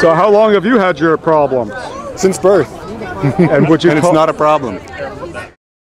So how long have you had your problem? Since birth. And would you and it's not a problem.